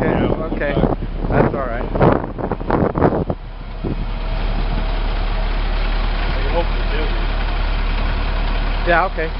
okay, you okay. That's all right. Yeah, okay.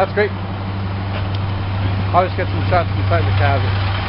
That's great. I'll just get some shots inside the cabin.